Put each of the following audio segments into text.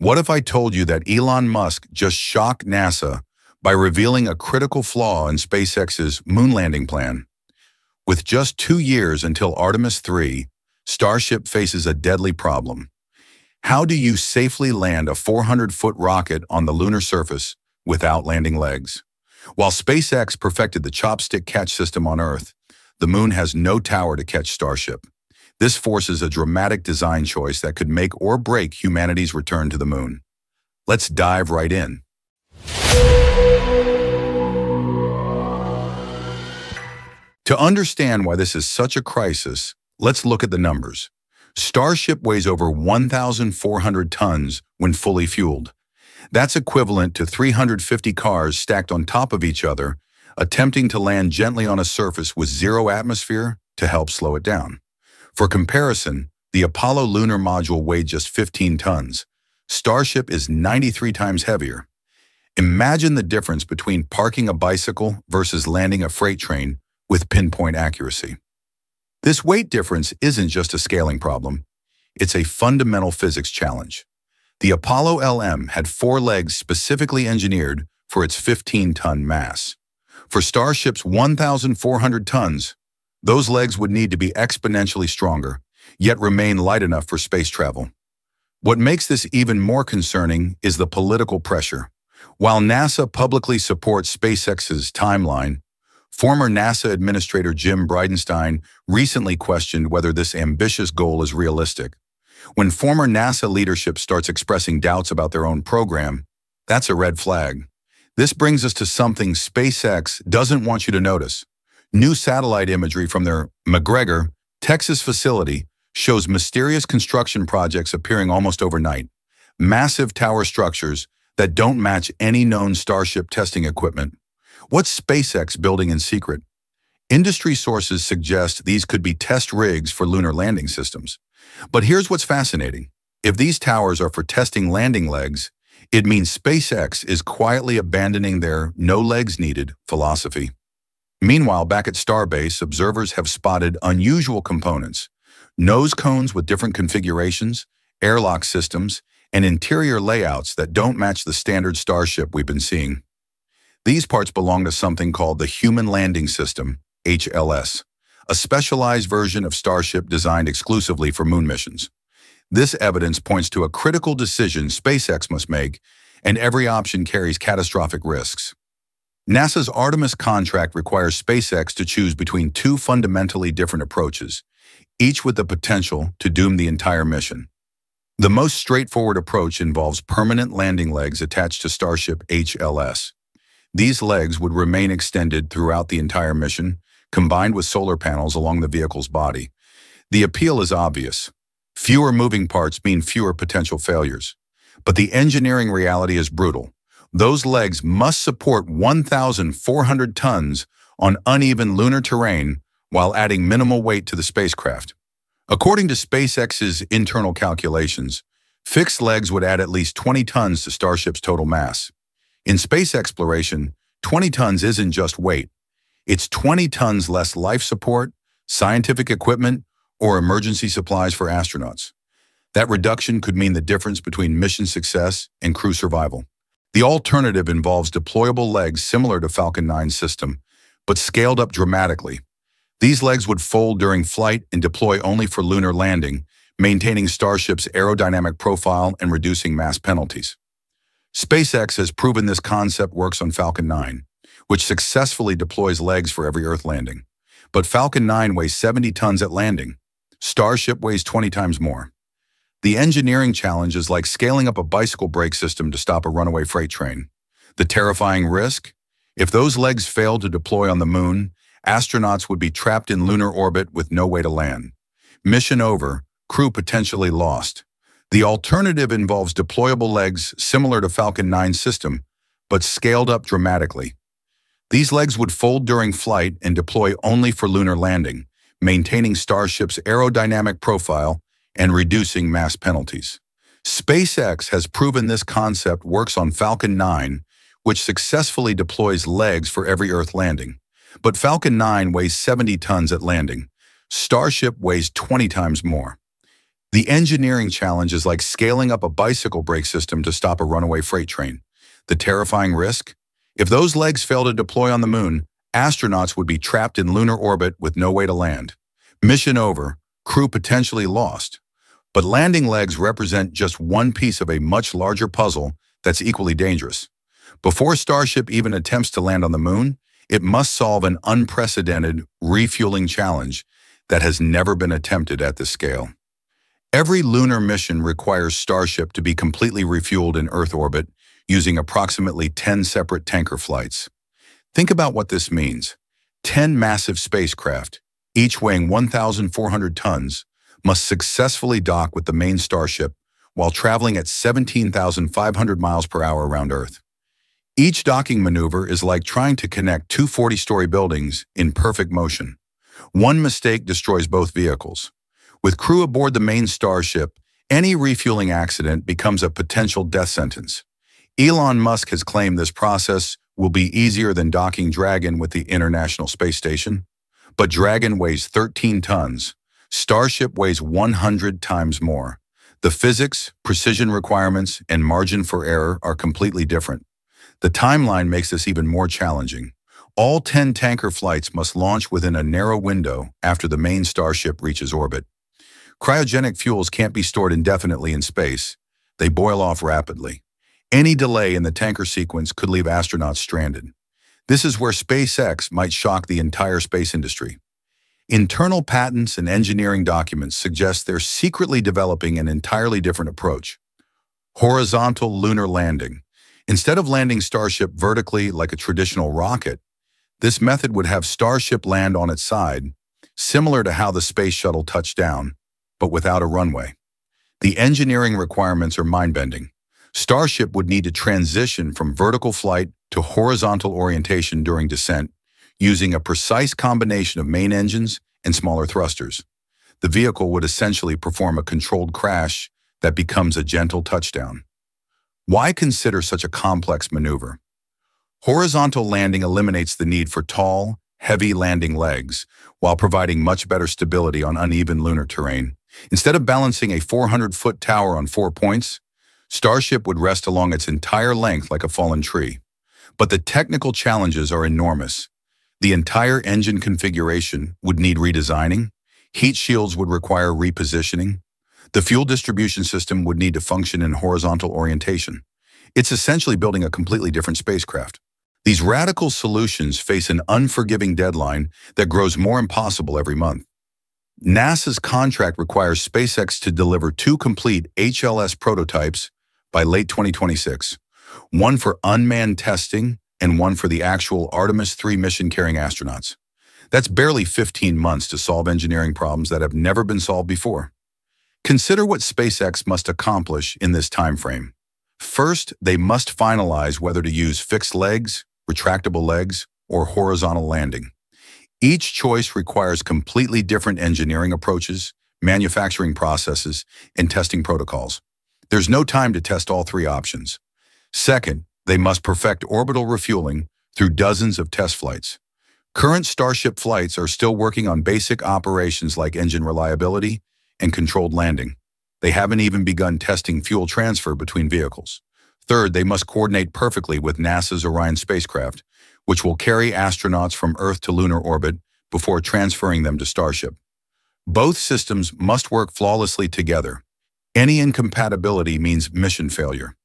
What if I told you that Elon Musk just shocked NASA by revealing a critical flaw in SpaceX's moon landing plan? With just two years until Artemis 3, Starship faces a deadly problem. How do you safely land a 400-foot rocket on the lunar surface without landing legs? While SpaceX perfected the chopstick catch system on Earth, the moon has no tower to catch Starship. This forces a dramatic design choice that could make or break humanity's return to the moon. Let's dive right in. To understand why this is such a crisis, let's look at the numbers. Starship weighs over 1,400 tons when fully fueled. That's equivalent to 350 cars stacked on top of each other, attempting to land gently on a surface with zero atmosphere to help slow it down. For comparison, the Apollo lunar module weighed just 15 tons. Starship is 93 times heavier. Imagine the difference between parking a bicycle versus landing a freight train with pinpoint accuracy. This weight difference isn't just a scaling problem, it's a fundamental physics challenge. The Apollo LM had four legs specifically engineered for its 15-ton mass. For Starship's 1,400 tons, those legs would need to be exponentially stronger, yet remain light enough for space travel. What makes this even more concerning is the political pressure. While NASA publicly supports SpaceX's timeline, Former NASA Administrator Jim Bridenstine recently questioned whether this ambitious goal is realistic. When former NASA leadership starts expressing doubts about their own program, that's a red flag. This brings us to something SpaceX doesn't want you to notice. New satellite imagery from their McGregor, Texas facility shows mysterious construction projects appearing almost overnight. Massive tower structures that don't match any known Starship testing equipment. What's SpaceX building in secret? Industry sources suggest these could be test rigs for lunar landing systems. But here's what's fascinating. If these towers are for testing landing legs, it means SpaceX is quietly abandoning their no legs needed philosophy. Meanwhile, back at Starbase, observers have spotted unusual components, nose cones with different configurations, airlock systems, and interior layouts that don't match the standard Starship we've been seeing. These parts belong to something called the Human Landing System, HLS, a specialized version of Starship designed exclusively for moon missions. This evidence points to a critical decision SpaceX must make, and every option carries catastrophic risks. NASA's Artemis contract requires SpaceX to choose between two fundamentally different approaches, each with the potential to doom the entire mission. The most straightforward approach involves permanent landing legs attached to Starship HLS. These legs would remain extended throughout the entire mission, combined with solar panels along the vehicle's body. The appeal is obvious. Fewer moving parts mean fewer potential failures. But the engineering reality is brutal. Those legs must support 1,400 tons on uneven lunar terrain while adding minimal weight to the spacecraft. According to SpaceX's internal calculations, fixed legs would add at least 20 tons to Starship's total mass. In space exploration, 20 tons isn't just weight. It's 20 tons less life support, scientific equipment, or emergency supplies for astronauts. That reduction could mean the difference between mission success and crew survival. The alternative involves deployable legs similar to Falcon 9's system, but scaled up dramatically. These legs would fold during flight and deploy only for lunar landing, maintaining Starship's aerodynamic profile and reducing mass penalties. SpaceX has proven this concept works on Falcon 9, which successfully deploys legs for every Earth landing. But Falcon 9 weighs 70 tons at landing. Starship weighs 20 times more. The engineering challenge is like scaling up a bicycle brake system to stop a runaway freight train. The terrifying risk? If those legs failed to deploy on the moon, astronauts would be trapped in lunar orbit with no way to land. Mission over, crew potentially lost. The alternative involves deployable legs similar to Falcon 9 system, but scaled up dramatically. These legs would fold during flight and deploy only for lunar landing, maintaining Starship's aerodynamic profile and reducing mass penalties. SpaceX has proven this concept works on Falcon 9, which successfully deploys legs for every Earth landing. But Falcon 9 weighs 70 tons at landing. Starship weighs 20 times more. The engineering challenge is like scaling up a bicycle brake system to stop a runaway freight train. The terrifying risk? If those legs fail to deploy on the moon, astronauts would be trapped in lunar orbit with no way to land. Mission over, crew potentially lost. But landing legs represent just one piece of a much larger puzzle that's equally dangerous. Before Starship even attempts to land on the moon, it must solve an unprecedented refueling challenge that has never been attempted at this scale. Every lunar mission requires Starship to be completely refueled in Earth orbit using approximately 10 separate tanker flights. Think about what this means. 10 massive spacecraft, each weighing 1,400 tons, must successfully dock with the main Starship while traveling at 17,500 miles per hour around Earth. Each docking maneuver is like trying to connect two 40-story buildings in perfect motion. One mistake destroys both vehicles. With crew aboard the main Starship, any refueling accident becomes a potential death sentence. Elon Musk has claimed this process will be easier than docking Dragon with the International Space Station. But Dragon weighs 13 tons. Starship weighs 100 times more. The physics, precision requirements, and margin for error are completely different. The timeline makes this even more challenging. All 10 tanker flights must launch within a narrow window after the main Starship reaches orbit. Cryogenic fuels can't be stored indefinitely in space. They boil off rapidly. Any delay in the tanker sequence could leave astronauts stranded. This is where SpaceX might shock the entire space industry. Internal patents and engineering documents suggest they're secretly developing an entirely different approach. Horizontal lunar landing. Instead of landing Starship vertically like a traditional rocket, this method would have Starship land on its side, similar to how the Space Shuttle touched down, but without a runway. The engineering requirements are mind-bending. Starship would need to transition from vertical flight to horizontal orientation during descent, using a precise combination of main engines and smaller thrusters. The vehicle would essentially perform a controlled crash that becomes a gentle touchdown. Why consider such a complex maneuver? Horizontal landing eliminates the need for tall, heavy landing legs, while providing much better stability on uneven lunar terrain. Instead of balancing a 400-foot tower on four points, Starship would rest along its entire length like a fallen tree. But the technical challenges are enormous. The entire engine configuration would need redesigning, heat shields would require repositioning, the fuel distribution system would need to function in horizontal orientation. It's essentially building a completely different spacecraft. These radical solutions face an unforgiving deadline that grows more impossible every month. NASA's contract requires SpaceX to deliver two complete HLS prototypes by late 2026, one for unmanned testing and one for the actual Artemis 3 mission-carrying astronauts. That's barely 15 months to solve engineering problems that have never been solved before. Consider what SpaceX must accomplish in this time frame. First, they must finalize whether to use fixed legs, retractable legs, or horizontal landing. Each choice requires completely different engineering approaches, manufacturing processes, and testing protocols. There's no time to test all three options. Second, they must perfect orbital refueling through dozens of test flights. Current Starship flights are still working on basic operations like engine reliability and controlled landing. They haven't even begun testing fuel transfer between vehicles. Third, they must coordinate perfectly with NASA's Orion spacecraft, which will carry astronauts from Earth to lunar orbit before transferring them to Starship. Both systems must work flawlessly together. Any incompatibility means mission failure.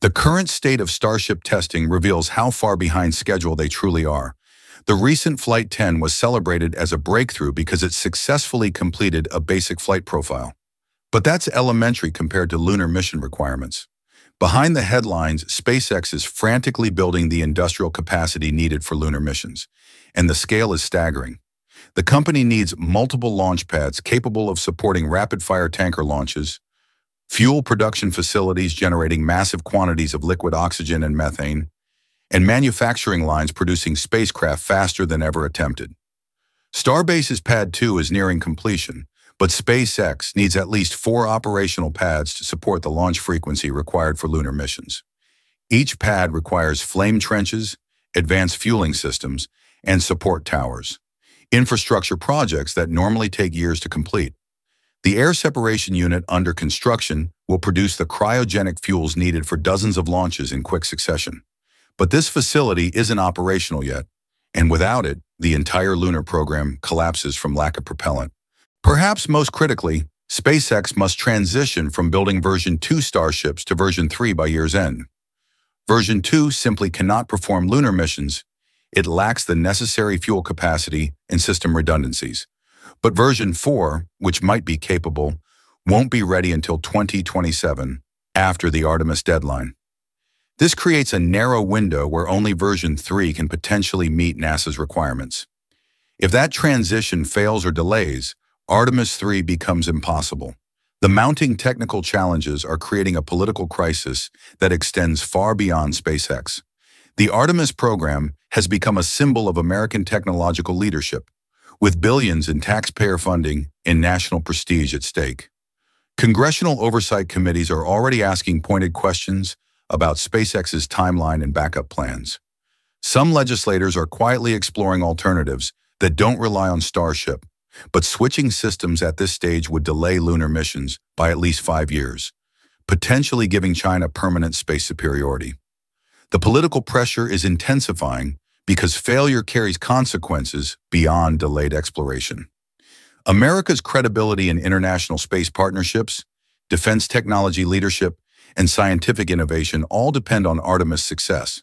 The current state of Starship testing reveals how far behind schedule they truly are. The recent Flight 10 was celebrated as a breakthrough because it successfully completed a basic flight profile. But that's elementary compared to lunar mission requirements. Behind the headlines, SpaceX is frantically building the industrial capacity needed for lunar missions, and the scale is staggering. The company needs multiple launch pads capable of supporting rapid-fire tanker launches, fuel production facilities generating massive quantities of liquid oxygen and methane, and manufacturing lines producing spacecraft faster than ever attempted. Starbase's Pad 2 is nearing completion, but SpaceX needs at least four operational pads to support the launch frequency required for lunar missions. Each pad requires flame trenches, advanced fueling systems, and support towers, infrastructure projects that normally take years to complete. The air separation unit under construction will produce the cryogenic fuels needed for dozens of launches in quick succession. But this facility isn't operational yet, and without it, the entire lunar program collapses from lack of propellant. Perhaps most critically, SpaceX must transition from building version 2 starships to version 3 by year's end. Version 2 simply cannot perform lunar missions. It lacks the necessary fuel capacity and system redundancies. But version 4, which might be capable, won't be ready until 2027, after the Artemis deadline. This creates a narrow window where only version 3 can potentially meet NASA's requirements. If that transition fails or delays, Artemis 3 becomes impossible. The mounting technical challenges are creating a political crisis that extends far beyond SpaceX. The Artemis program has become a symbol of American technological leadership, with billions in taxpayer funding and national prestige at stake. Congressional oversight committees are already asking pointed questions about SpaceX's timeline and backup plans. Some legislators are quietly exploring alternatives that don't rely on Starship, but switching systems at this stage would delay lunar missions by at least five years, potentially giving China permanent space superiority. The political pressure is intensifying because failure carries consequences beyond delayed exploration. America's credibility in international space partnerships, defense technology leadership, and scientific innovation all depend on Artemis' success.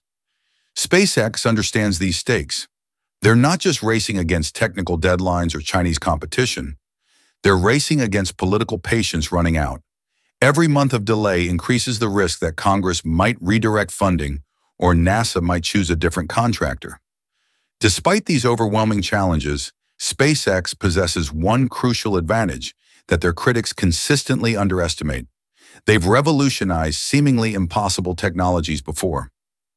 SpaceX understands these stakes. They're not just racing against technical deadlines or Chinese competition. They're racing against political patience running out. Every month of delay increases the risk that Congress might redirect funding or NASA might choose a different contractor. Despite these overwhelming challenges, SpaceX possesses one crucial advantage that their critics consistently underestimate. They've revolutionized seemingly impossible technologies before.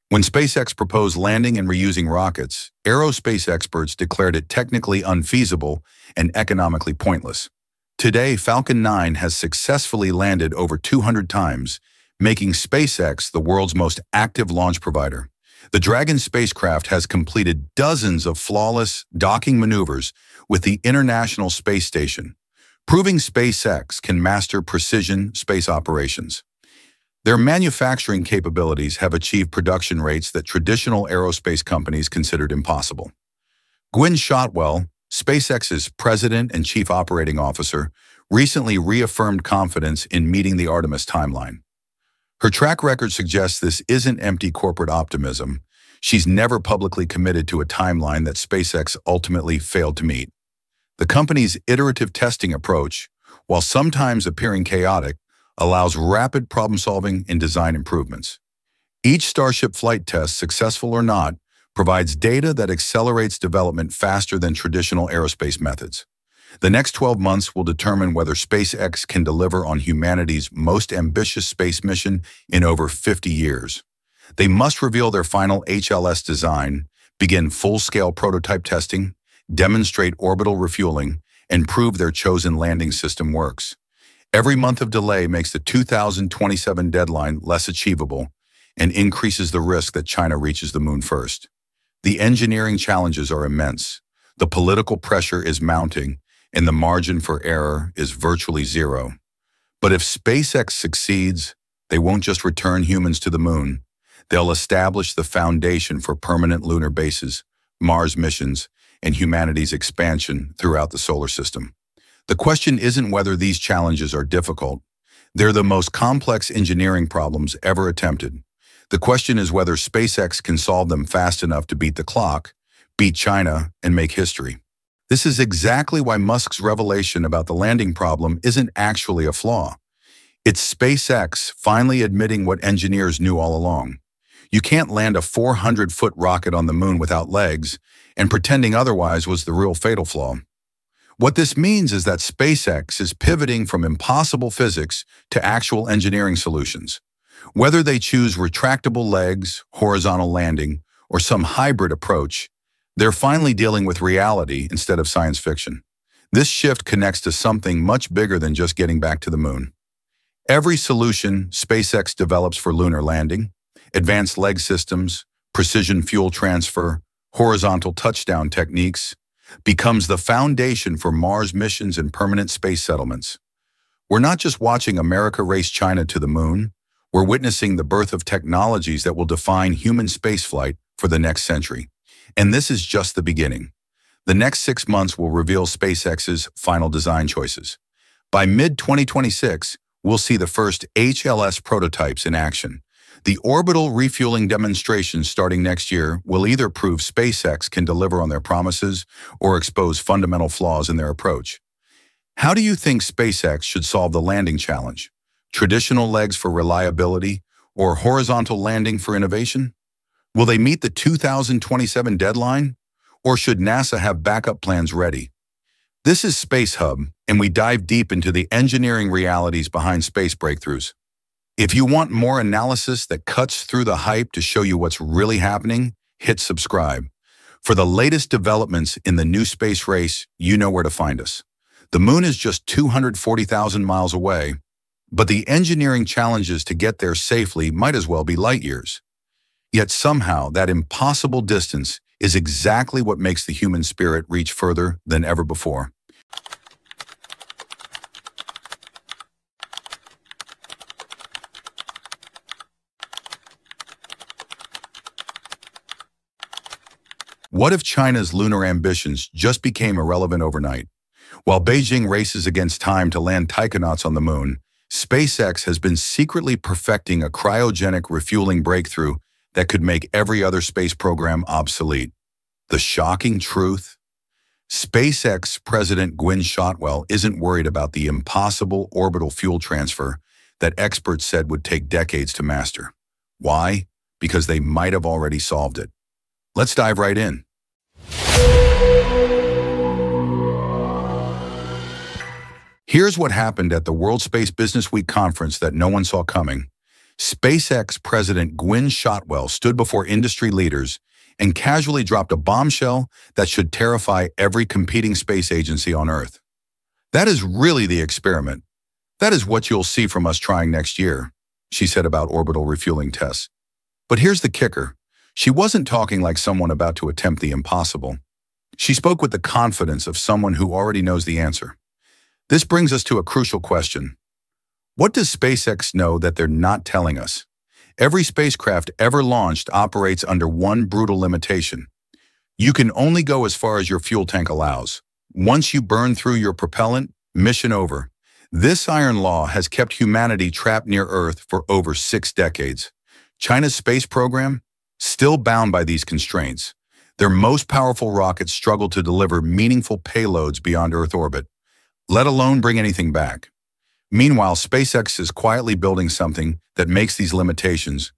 When SpaceX proposed landing and reusing rockets, aerospace experts declared it technically unfeasible and economically pointless. Today, Falcon 9 has successfully landed over 200 times, making SpaceX the world's most active launch provider. The Dragon spacecraft has completed dozens of flawless docking maneuvers with the International Space Station, proving SpaceX can master precision space operations. Their manufacturing capabilities have achieved production rates that traditional aerospace companies considered impossible. Gwynne Shotwell, SpaceX's president and chief operating officer, recently reaffirmed confidence in meeting the Artemis timeline. Her track record suggests this isn't empty corporate optimism. She's never publicly committed to a timeline that SpaceX ultimately failed to meet. The company's iterative testing approach, while sometimes appearing chaotic, allows rapid problem-solving and design improvements. Each Starship flight test, successful or not, provides data that accelerates development faster than traditional aerospace methods. The next 12 months will determine whether SpaceX can deliver on humanity's most ambitious space mission in over 50 years. They must reveal their final HLS design, begin full-scale prototype testing, demonstrate orbital refueling, and prove their chosen landing system works. Every month of delay makes the 2027 deadline less achievable and increases the risk that China reaches the moon first. The engineering challenges are immense. The political pressure is mounting, and the margin for error is virtually zero. But if SpaceX succeeds, they won't just return humans to the moon. They'll establish the foundation for permanent lunar bases, Mars missions, and humanity's expansion throughout the solar system. The question isn't whether these challenges are difficult. They're the most complex engineering problems ever attempted. The question is whether SpaceX can solve them fast enough to beat the clock, beat China, and make history. This is exactly why Musk's revelation about the landing problem isn't actually a flaw. It's SpaceX finally admitting what engineers knew all along. You can't land a 400-foot rocket on the moon without legs, and pretending otherwise was the real fatal flaw. What this means is that SpaceX is pivoting from impossible physics to actual engineering solutions. Whether they choose retractable legs, horizontal landing, or some hybrid approach, they're finally dealing with reality instead of science fiction. This shift connects to something much bigger than just getting back to the moon. Every solution SpaceX develops for lunar landing, advanced leg systems, precision fuel transfer, horizontal touchdown techniques, becomes the foundation for Mars missions and permanent space settlements. We're not just watching America race China to the moon, we're witnessing the birth of technologies that will define human spaceflight for the next century. And this is just the beginning. The next six months will reveal SpaceX's final design choices. By mid-2026, we'll see the first HLS prototypes in action. The orbital refueling demonstrations starting next year will either prove SpaceX can deliver on their promises or expose fundamental flaws in their approach. How do you think SpaceX should solve the landing challenge? Traditional legs for reliability or horizontal landing for innovation? Will they meet the 2027 deadline? Or should NASA have backup plans ready? This is Space Hub, and we dive deep into the engineering realities behind space breakthroughs. If you want more analysis that cuts through the hype to show you what's really happening, hit subscribe. For the latest developments in the new space race, you know where to find us. The moon is just 240,000 miles away, but the engineering challenges to get there safely might as well be light years. Yet somehow that impossible distance is exactly what makes the human spirit reach further than ever before. What if China's lunar ambitions just became irrelevant overnight? While Beijing races against time to land taikonauts on the moon, SpaceX has been secretly perfecting a cryogenic refueling breakthrough that could make every other space program obsolete. The shocking truth? SpaceX President Gwynne Shotwell isn't worried about the impossible orbital fuel transfer that experts said would take decades to master. Why? Because they might have already solved it. Let's dive right in. Here's what happened at the World Space Business Week conference that no one saw coming. SpaceX President Gwynne Shotwell stood before industry leaders and casually dropped a bombshell that should terrify every competing space agency on Earth. That is really the experiment. That is what you'll see from us trying next year, she said about orbital refueling tests. But here's the kicker. She wasn't talking like someone about to attempt the impossible. She spoke with the confidence of someone who already knows the answer. This brings us to a crucial question. What does SpaceX know that they're not telling us? Every spacecraft ever launched operates under one brutal limitation. You can only go as far as your fuel tank allows. Once you burn through your propellant, mission over. This iron law has kept humanity trapped near Earth for over six decades. China's space program Still bound by these constraints, their most powerful rockets struggle to deliver meaningful payloads beyond Earth orbit, let alone bring anything back. Meanwhile, SpaceX is quietly building something that makes these limitations